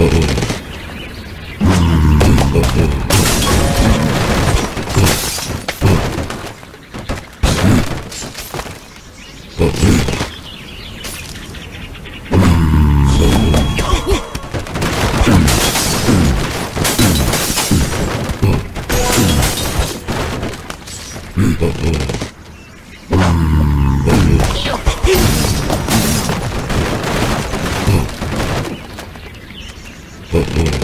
Mm-hmm. Mm-hmm.